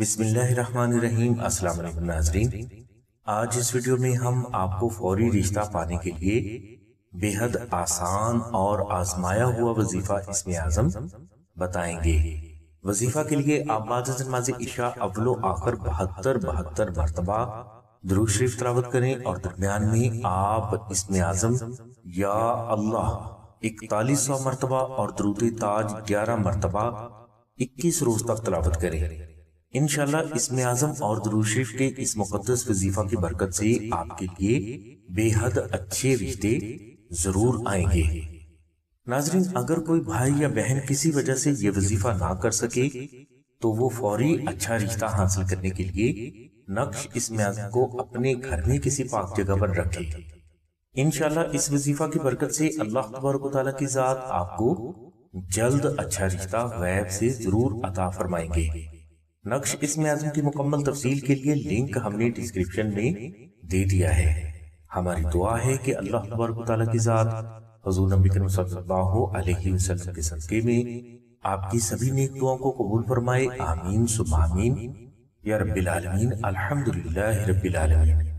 بسم اللہ الرحمن الرحیم، السلام علیکم ناظرین۔ آج اس ویڈیو میں ہم آپ کو فوری رشتہ پانے کے لیے بے حد آسان اور آزمایا ہوا وظیفہ اسم اعظم بتائیں گے۔ وظیفہ کے لیے آپ بعد نماز عشاء اول و آخر بہتر بہتر مرتبہ درود شریف تلاوت کریں اور درمیان میں آپ اسم اعظم یا اللہ اکتالیس سو مرتبہ اور درود تاج گیارہ مرتبہ اکیس روز تک تلاوت کریں۔ انشاءاللہ اسم اعظم اور درود شریف کے اس مقدس وظیفہ کی برکت سے آپ کے لیے بے حد اچھے رشتے ضرور آئیں گے۔ ناظرین اگر کوئی بھائی یا بہن کسی وجہ سے یہ وظیفہ نہ کر سکے تو وہ فوری اچھا رشتہ حاصل کرنے کے لیے نقش اسم اعظم کو اپنے گھر میں کسی پاک جگہ پر رکھے انشاءاللہ اس وظیفہ کی برکت سے اللہ تبارک و تعالیٰ کی ذات آپ کو جلد اچھا رشتہ غیب سے ضرور عطا فرمائیں گے نقش اسم اعظم کی مکمل تفصیل کے لیے لنک ہم نے ڈسکرپشن میں دے دیا ہے۔ ہماری دعا ہے کہ اللہ تبارک تعالیٰ کی ذات حضور نبی کریم صلی اللہ علیہ وسلم کے صدقے میں آپ کی سبھی نیک دعاوں کو قبول فرمائے۔ آمین سب آمین یا رب العالمین، الحمدللہ رب العالمین۔